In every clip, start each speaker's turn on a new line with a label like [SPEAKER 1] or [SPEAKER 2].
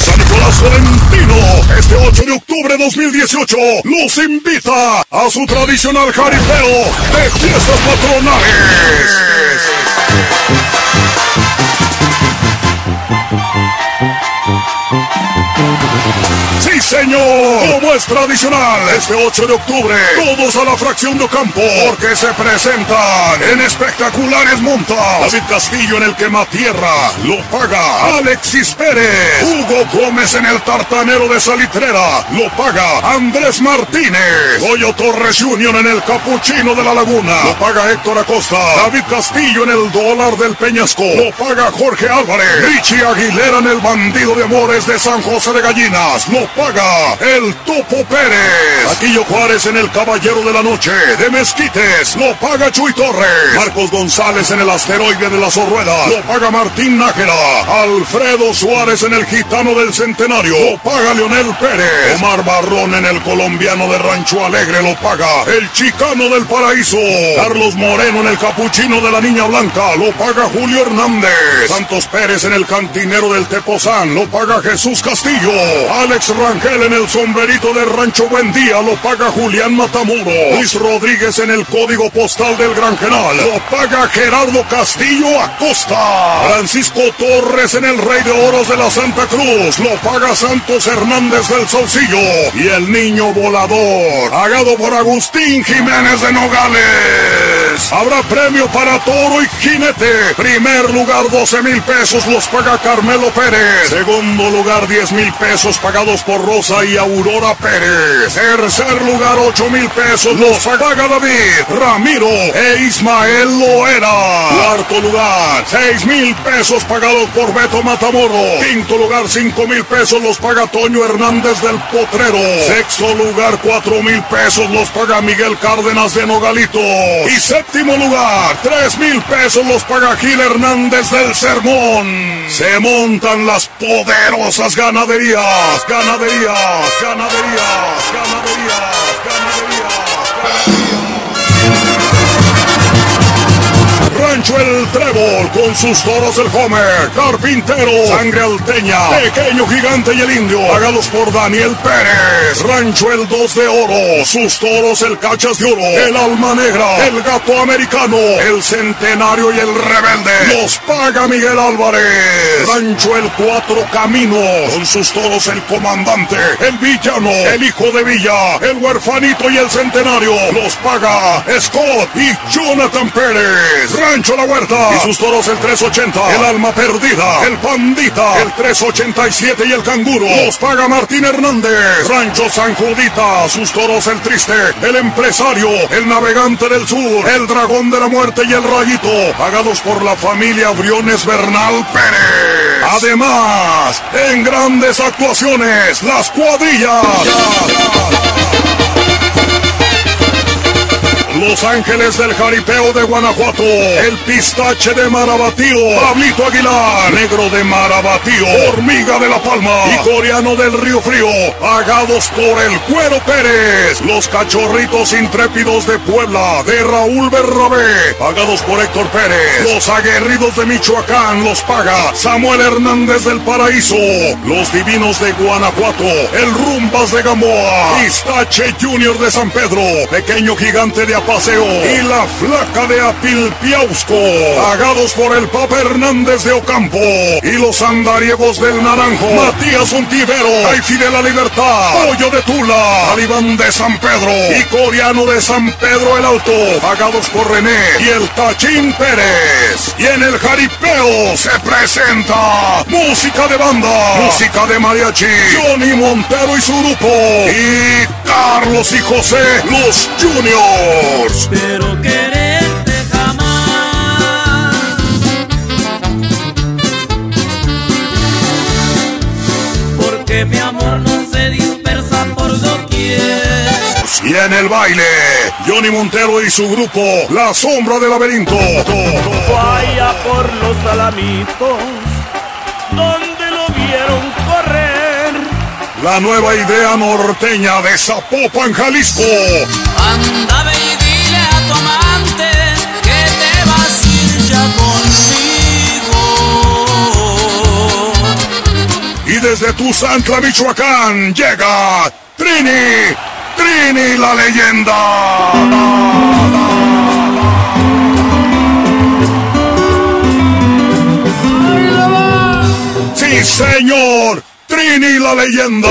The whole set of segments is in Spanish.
[SPEAKER 1] San Nicolás Valentino, este 8 de octubre de 2018, los invita a su tradicional jaripeo de fiestas patronales. Sí, señor. Tradicional, este 8 de octubre, todos a la fracción de Ocampo, porque se presentan en espectaculares montas. David Castillo en el quema tierra, lo paga Alexis Pérez. Hugo Gómez en el tartanero de Salitrera, lo paga Andrés Martínez. Goyo Torres Junior en el capuchino de la laguna, lo paga Héctor Acosta. David Castillo en el dólar del Peñasco, lo paga Jorge Álvarez. Richie Aguilera en el bandido de amores de San José de Gallinas, lo paga el Pérez. Aquillo Juárez en el Caballero de la Noche de Mezquites, lo paga Chuy Torres. Marcos González en el Asteroide de las Orruedas, lo paga Martín Nájera. Alfredo Suárez en el Gitano del Centenario, lo paga Leonel Pérez. Omar Barrón en el Colombiano de Rancho Alegre, lo paga el Chicano del Paraíso. Carlos Moreno en el Capuchino de la Niña Blanca, lo paga Julio Hernández. Santos Pérez en el Cantinero del Tepozán, lo paga Jesús Castillo. Alex Rangel en el sombrerito de Rancho Buendía lo paga Julián Matamuro. Luis Rodríguez en el código postal del Granjenal lo paga Gerardo Castillo Acosta. Francisco Torres en el Rey de Oros de la Santa Cruz lo paga Santos Hernández del Saucillo. Y el niño volador, pagado por Agustín Jiménez de Nogales. Habrá premio para toro y jinete. Primer lugar 12 mil pesos los paga Carmelo Pérez. Segundo lugar 10 mil pesos pagados por Rosa y Aurora Pérez. Tercer lugar, 8 mil pesos los paga David, Ramiro e Ismael Loera. Cuarto lugar, 6 mil pesos pagados por Beto Matamoro. Quinto lugar, 5 mil pesos los paga Toño Hernández del Potrero. Sexto lugar, 4 mil pesos los paga Miguel Cárdenas de Nogalito. Y lugar, 3 mil pesos los paga Gil Hernández del Sermón. Se montan las poderosas ganaderías, ganaderías, ganaderías, ganaderías, ganaderías, Rancho El Trébol con sus toros del Homer, Carpintero, Sangre Alteña, Pequeño Gigante y el Indio, pagados por Daniel Pérez. Rancho El Dos de Oro, sus toros el Cachas de Oro, el Alma Negra, el Gato Americano, el Centenario y el Rebelde. Los paga Miguel Álvarez. Rancho El Cuatro Camino, con sus toros el Comandante, el Villano, el Hijo de Villa, el Huerfanito y el Centenario. Los paga Scott y Jonathan Pérez. Rancho La Huerta. Y sus toros el 380, el Alma Perdida, el Pandita, el 387 y el Canguro. Los paga Martín Hernández. Rancho San Judita, sus toros el Triste, el Empresario, el Navegante del Sur, el Dragón de la Muerte y el Rayito, pagados por la familia Briones Bernal Pérez. Además, en grandes actuaciones, las cuadrillas. Los Ángeles del Jaripeo de Guanajuato, el Pistache de Marabatío, Pablito Aguilar, Negro de Marabatío, Hormiga de la Palma. Y Coreano del Río Frío, pagados por el Cuero Pérez. Los Cachorritos Intrépidos de Puebla, de Raúl Berrabé, pagados por Héctor Pérez. Los Aguerridos de Michoacán. Los paga Samuel Hernández del Paraíso. Los Divinos de Guanajuato, el Rumbas de Gamboa, Pistache Junior de San Pedro, Pequeño Gigante de Paseo y la flaca de Apilpiausco, pagados por el Papa Hernández de Ocampo y los andariegos del Naranjo, Matías Ontivero, Aifi de la Libertad, Pollo de Tula, Talibán de San Pedro y Coreano de San Pedro el Alto, pagados por René y el Tachín Pérez. Y en el jaripeo se presenta música de banda, música de mariachi, Johnny Montero y su grupo y Carlos y José los Juniors.
[SPEAKER 2] Pero quererte jamás. Porque mi amor no se dispersa por doquier.
[SPEAKER 1] Y en el baile, Johnny Montero y su grupo, La Sombra del Laberinto.
[SPEAKER 3] Vaya por los alamitos, donde lo vieron correr.
[SPEAKER 1] La nueva idea norteña de Zapopan, Jalisco.
[SPEAKER 2] Anda,
[SPEAKER 1] desde Tuzantla, Michoacán, llega Trini, Trini la leyenda. Sí, señor, Trini la leyenda.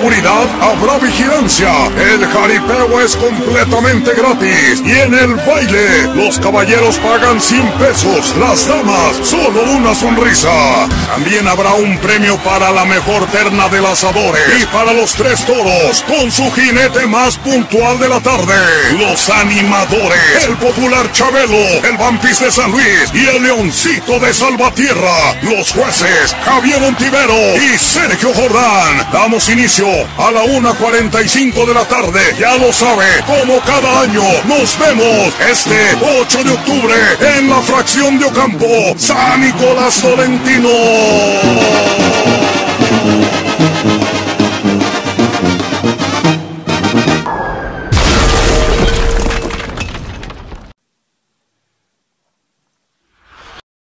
[SPEAKER 1] habrá vigilancia. El jaripeo es completamente gratis. Y en el baile, los caballeros pagan 100 pesos. Las damas, solo una sonrisa. También habrá un premio para la mejor terna de asadores. Y para los tres toros, con su jinete más puntual de la tarde. Los animadores, el popular Chabelo, el Vampis de San Luis y el Leoncito de Salvatierra. Los jueces, Javier Ontivero y Sergio Jordán. Damos inicio a la 1.45 de la tarde. Ya lo sabe, como cada año, nos vemos este 8 de octubre en la fracción de Ocampo, San Nicolás Tolentino.